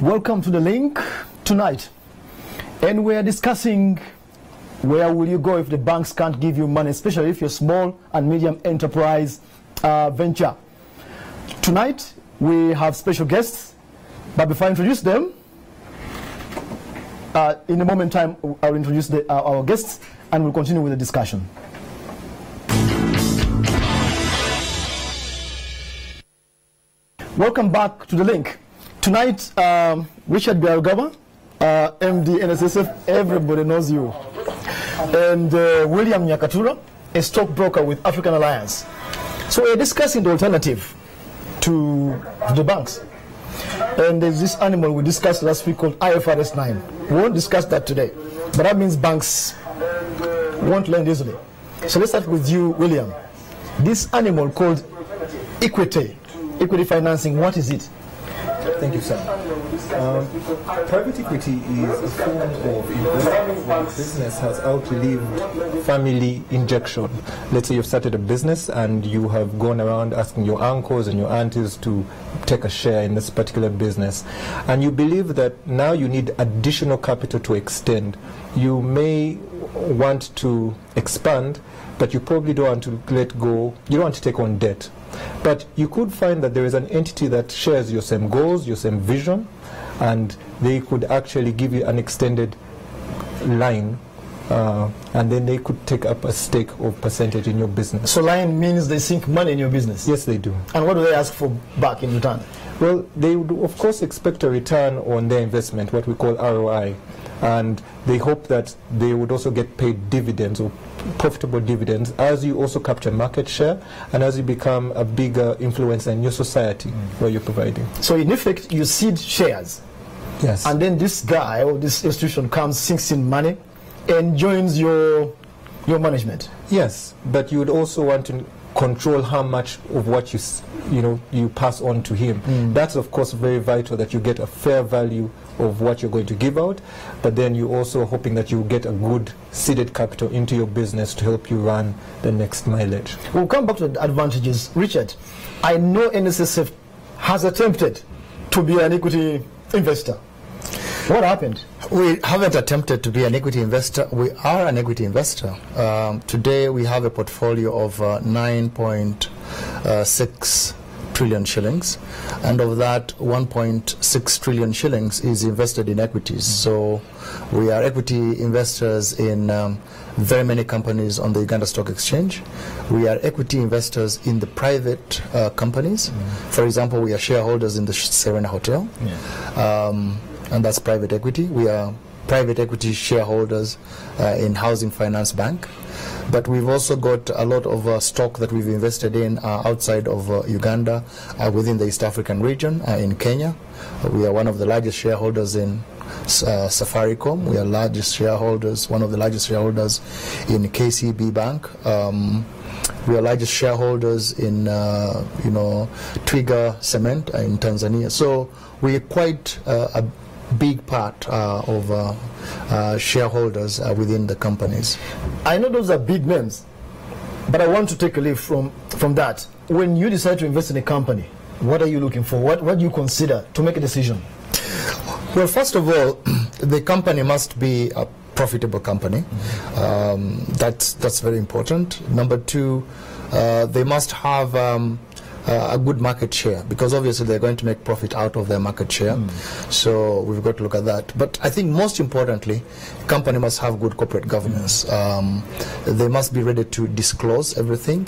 Welcome to the link tonight. And we're discussing where will you go if the banks can't give you money, especially if you're small and medium enterprise uh, venture. Tonight we have special guests, but before I introduce them, uh, in a moment time I'll introduce the, uh, our guests and we'll continue with the discussion. Welcome back to the link. Tonight, um, Richard Byarugaba, uh, MD NSSF, everybody knows you. And uh, William Nyakatura, a stockbroker with African Alliance. So we're discussing the alternative to, to the banks. And there's this animal we discussed last week called IFRS 9. We won't discuss that today. But that means banks won't lend easily. So let's start with you, William. This animal called equity, equity financing, what is it? Thank you, sir. Um, private equity is a form of investment where business has outlived family injection. Let's say you've started a business and you have gone around asking your uncles and your aunties to take a share in this particular business. And you believe that now you need additional capital to extend. You may want to expand, but you probably don't want to let go, you don't want to take on debt. But you could find that there is an entity that shares your same goals, your same vision, and they could actually give you an extended line, uh, and then they could take up a stake or percentage in your business. So line means they sink money in your business. Yes, they do. And what do they ask for back in return? Well, they would of course expect a return on their investment, what we call ROI, and they hope that they would also get paid dividends or profitable dividends as you also capture market share and as you become a bigger influencer in your society mm. where you're providing. So in effect, you cede shares. Yes. And then this guy or this institution comes, sinks in money, and joins your your management. Yes, but you would also want to control how much of what you you know you pass on to him. Mm. That's of course very vital that you get a fair value of what you're going to give out, but then you're also hoping that you get a good seeded capital into your business to help you run the next mileage. We'll come back to the advantages. Richard, I know NSSF has attempted to be an equity investor. What happened? We haven't attempted to be an equity investor. We are an equity investor. Um, today we have a portfolio of uh, 9.6 trillion shillings, and of that, 1.6 trillion shillings is invested in equities. So we are equity investors in um, very many companies on the Uganda Stock Exchange. We are equity investors in the private uh, companies. Mm. For example, we are shareholders in the Serena Hotel, yeah. um, and that's private equity. We are private equity shareholders uh, in Housing Finance Bank. But we've also got a lot of uh, stock that we've invested in uh, outside of uh, Uganda, uh, within the East African region, uh, in Kenya. we are one of the largest shareholders in Safaricom. We are largest shareholders, one of the largest shareholders in KCB Bank. Um, we are largest shareholders in, you know, Twiga Cement in Tanzania. So we are quite a big part uh, of uh, uh, shareholders within the companies. I know those are big names, but I want to take a leaf from, from that. When you decide to invest in a company, what are you looking for? What, what do you consider to make a decision? Well, first of all, the company must be a profitable company. Um, that's, that's very important. Number two, uh, they must have um, uh, a good market share because obviously they're going to make profit out of their market share. Mm. So we've got to look at that. But I think most importantly, company must have good corporate governance. Mm. Um, they must be ready to disclose everything.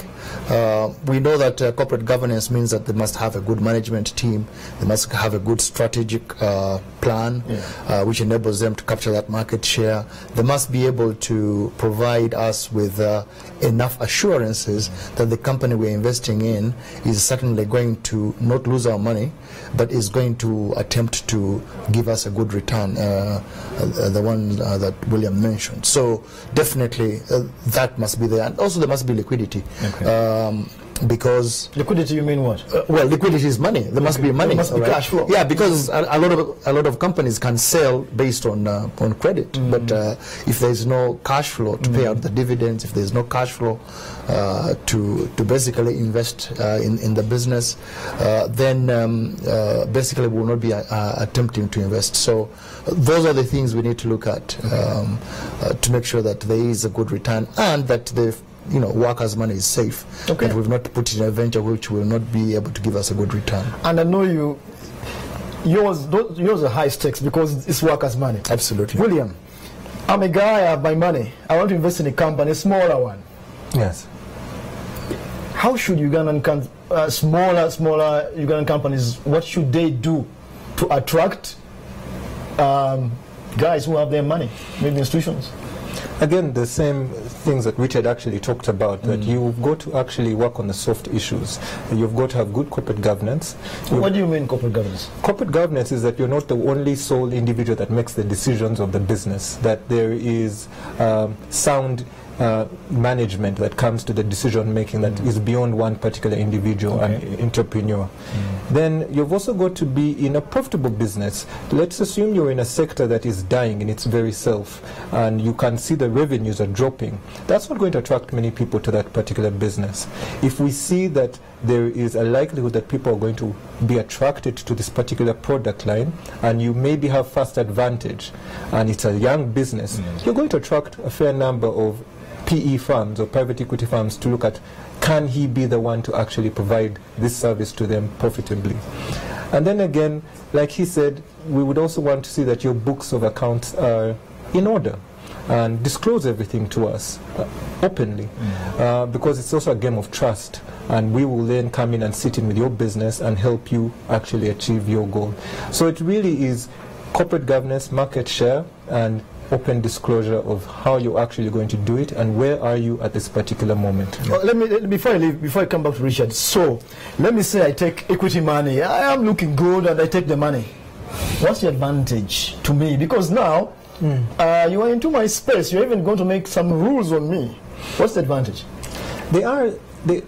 Uh, we know that uh, corporate governance means that they must have a good management team. They must have a good strategic uh, plan, yeah. Uh, which enables them to capture that market share. They must be able to provide us with uh, enough assurances that the company we're investing in is certainly going to not lose our money, but is going to attempt to give us a good return, uh, uh, the one uh, that William mentioned. So definitely uh, that must be there. And also there must be liquidity. Okay. Um, because Liquidity, you mean what? uh, well, liquidity is money. There must be money. There must be right? cash flow. Yeah, because a, a lot of a lot of companies can sell based on uh, on credit, Mm. but uh, if there is no cash flow to pay out the dividends, if there is no cash flow uh, to to basically invest uh, in in the business, uh, then um, uh, basically we will not be attempting to invest. So those are the things we need to look at um, uh, to make sure that there is a good return and that the you know workers' money is safe. Okay. That we've not put in a venture which will not be able to give us a good return. And I know you, yours, those- yours are high stakes because it's workers' money. Absolutely. William, I'm a guy, I have my money. I want to invest in a company, a smaller one. Yes. How should Ugandan, uh, smaller, smaller Ugandan companies, what should they do to attract um, guys who have their money, maybe institutions? Again, the same things that Richard actually talked about, that you've got to actually work on the soft issues. You've got to have good corporate governance. You've What do you mean corporate governance? Corporate governance is that you're not the only sole individual that makes the decisions of the business, that there is um, sound uh, management that comes to the decision making that mm. is beyond one particular individual and entrepreneur. Mm. Then you've also got to be in a profitable business. Let's assume you're in a sector that is dying in its very self and you can see the revenues are dropping. That's not going to attract many people to that particular business. If we see that there is a likelihood that people are going to be attracted to this particular product line and you maybe have first advantage and it's a young business, mm. you're going to attract a fair number of PE firms or private equity firms to look at can he be the one to actually provide this service to them profitably. And then again, like he said, we would also want to see that your books of accounts are in order and disclose everything to us uh, openly. Uh, because it's also a game of trust and we will then come in and sit in with your business and help you actually achieve your goal. So it really is corporate governance market share and open disclosure of how you're actually going to do it and where are you at this particular moment Well, let me let- before I leave, before I come back to Richard. So, let me say I take equity money. I am looking good, and I take the money. What's the advantage to me? Because now uh, you are into my space. You're even going to make some rules on me. What's the advantage? They are they,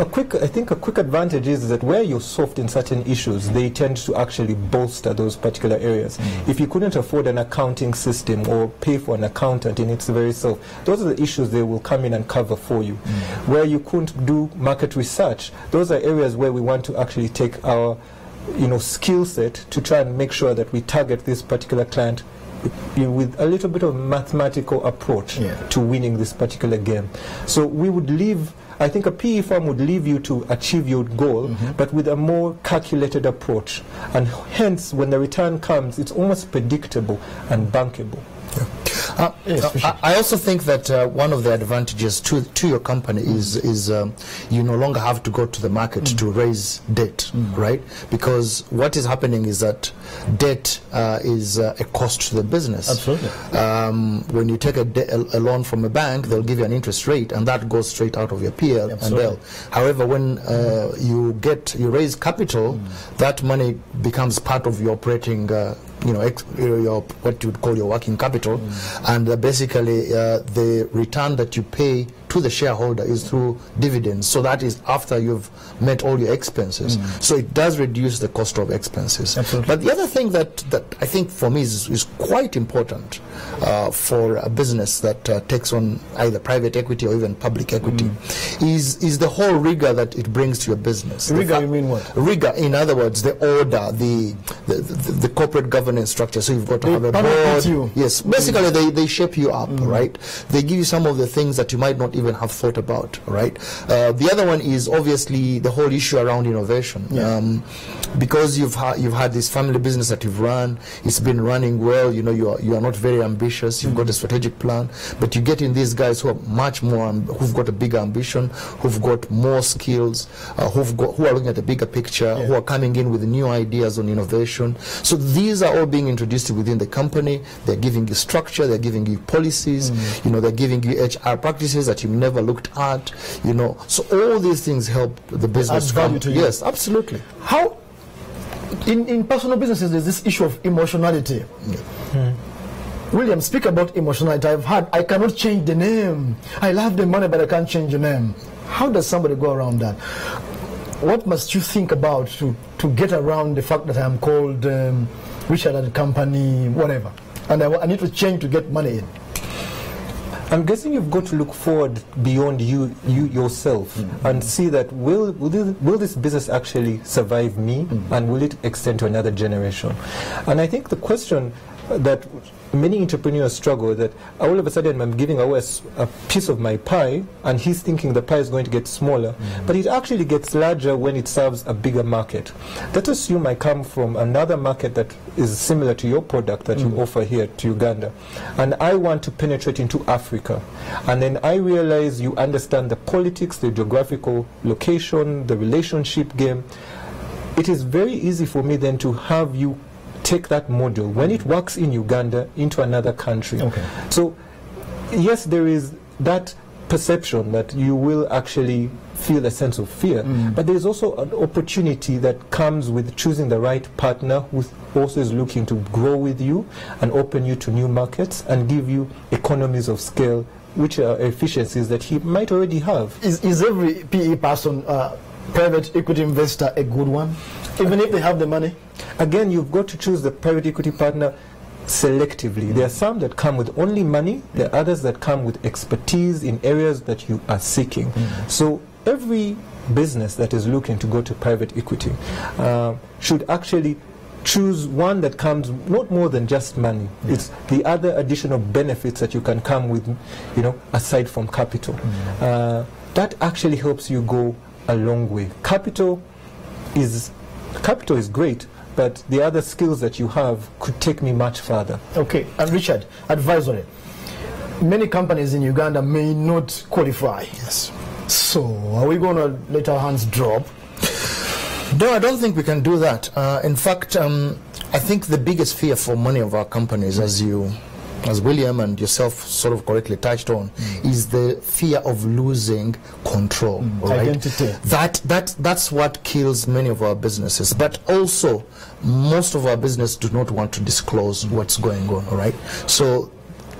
a quick. I think a quick advantage is that where you're soft in certain issues, they tend to actually bolster those particular areas. Mm. If you couldn't afford an accounting system or pay for an accountant in its very self, those are the issues they will come in and cover for you. Mm. Where you couldn't do market research, those are areas where we want to actually take our you know skill set to try and make sure that we target this particular client with a little bit of mathematical approach Yeah. to winning this particular game. So we would leave, I think a PE firm would leave you to achieve your goal, Mm-hmm. but with a more calculated approach. And hence, when the return comes, it's almost predictable and bankable. Uh, Yes, sure. I also think that uh, one of the advantages to to your company is is um, you no longer have to go to the market Mm. to raise debt, right? Because what is happening is that debt uh, is uh, a cost to the business. Absolutely. Um, when you take a, de- a, a loan from a bank, they'll give you an interest rate, and that goes straight out of your PL and L. However, when uh, you get you raise capital, Mm. that money becomes part of your operating. You know, your what you would call your working capital, and uh, basically uh, the return that you pay to the shareholder is through dividends. So that is after you've met all your expenses. So it does reduce the cost of expenses. Absolutely. But the other thing that, that I think for me is, is quite important uh, for a business that uh, takes on either private equity or even public equity is is the whole rigor that it brings to your business. Rigor, you mean what? Rigor, in other words, the order, the the, the, the corporate governance structure. So you've got to They have a board. you. Yes, basically they, they shape you up, right? They give you some of the things that you might not even have thought about, right? Uh, the other one is obviously the whole issue around innovation. Um, because you've had you've had this family business that you've run, it's been running well. You know, you are you are not very ambitious. You've got a strategic plan, but you get in these guys who are much more, who've got a bigger ambition, who've got more skills, uh, who've got who are looking at the bigger picture, who are coming in with new ideas on innovation. So these are all being introduced within the company. They're giving you structure. They're giving you policies. You know, they're giving you HR practices that you've never looked at. You know, so all these things help the business. value come- to you. Yes, absolutely. How, in, in personal businesses, there's this issue of emotionality. William, speak about emotionality. I've had, I cannot change the name. I love the money, but I can't change the name. How does somebody go around that? What must you think about to, to get around the fact that I'm called um, Richard and Company, whatever, and I, I need to change to get money in? I'm guessing you've got to look forward beyond you, you yourself, mm-hmm. and see that will will this, will this business actually survive me, mm-hmm. and will it extend to another generation? And I think the question that many entrepreneurs struggle that all of a sudden I'm giving away a piece of my pie, and he's thinking the pie is going to get smaller, mm-hmm. but it actually gets larger when it serves a bigger market. Let's assume I come from another market that is similar to your product that you mm-hmm. offer here to Uganda, and I want to penetrate into Africa, and then I realize you understand the politics, the geographical location, the relationship game. It is very easy for me then to have you take that model when it works in Uganda into another country. Okay. So, yes, there is that perception that you will actually feel a sense of fear, but there is also an opportunity that comes with choosing the right partner who also is looking to grow with you and open you to new markets and give you economies of scale, which are efficiencies that he might already have. Is, is every PE person, uh, private equity investor, a good one? Even if they have the money? Again, you've got to choose the private equity partner selectively. There are some that come with only money, there are others that come with expertise in areas that you are seeking. So every business that is looking to go to private equity uh, should actually choose one that comes not more than just money. It's the other additional benefits that you can come with, you know, aside from capital. Uh, that actually helps you go a long way. Capital is capital is great, but the other skills that you have could take me much further. Okay, and Richard, advisory. Many companies in Uganda may not qualify. Yes. So, are we going to let our hands drop? No, I don't think we can do that. Uh, in fact, um, I think the biggest fear for many of our companies, as you, as William and yourself sort of correctly touched on, mm. is the fear of losing control. Mm. right? Identity. That that that's what kills many of our businesses. But also, most of our business do not want to disclose what's going on. All right. So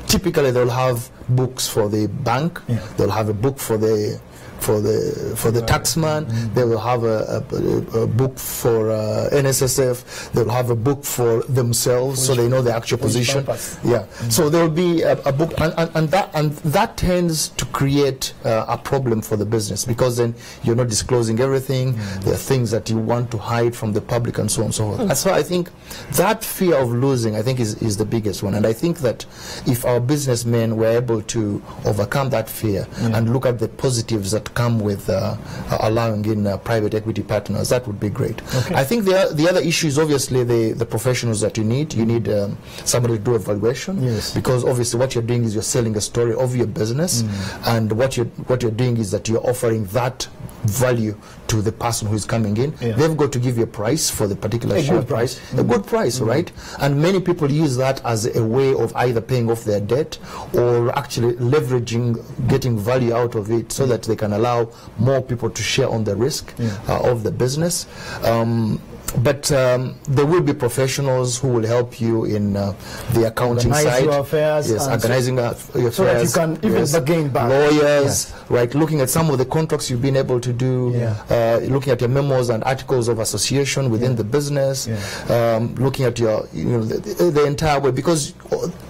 typically they'll have books for the bank. Yeah. They'll have a book for the for the for the taxman. They will have a, a, a book for uh, NSSF. They'll have a book for themselves, so they know the actual position. purpose? Yeah. So there will be a, a book, and, and, and that and that tends to create uh, a problem for the business because then you're not disclosing everything. There are things that you want to hide from the public, and so on and so forth. And so I think that fear of losing, I think, is, is the biggest one. And I think that if our businessmen were able to overcome that fear and look at the positives that come with uh, allowing in uh, private equity partners, that would be great. Okay. I think the, the other issue is obviously the, the professionals that you need. You need um, somebody to do evaluation Yes. because obviously what you're doing is you're selling a story of your business, and what you're what you're doing is that you're offering that value to the person who is coming in. Yeah. They've got to give you a price for the particular A share price, price. a good price, right? And many people use that as a way of either paying off their debt or actually leveraging, getting value out of it, so that they can allow more people to share on the risk Yeah. uh, of the business. Um, but um, there will be professionals who will help you in uh, the accounting Organize side. your affairs yes, so- organizing uh, so that you affairs. can even yes, bargain back. Lawyers, right? Looking at some of the contracts you've been able to do. Yeah. Uh, looking at your memos and articles of association within the business. Um, looking at your, you know, the, the, entire way. Because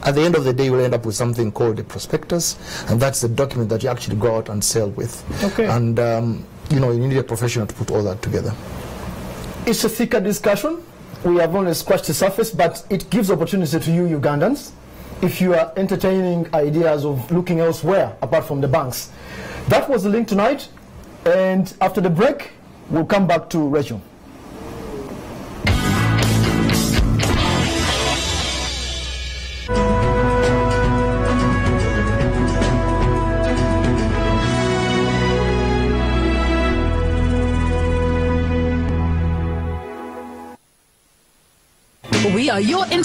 at the end of the day, you will end up with something called a prospectus, and that's the document that you actually go out and sell with. Okay. And um, you know, you need a professional to put all that together. It's a thicker discussion. We have only scratched the surface, but it gives opportunity to you Ugandans if you are entertaining ideas of looking elsewhere apart from the banks. That was the link tonight, and after the break, we'll come back to Rachel. Are your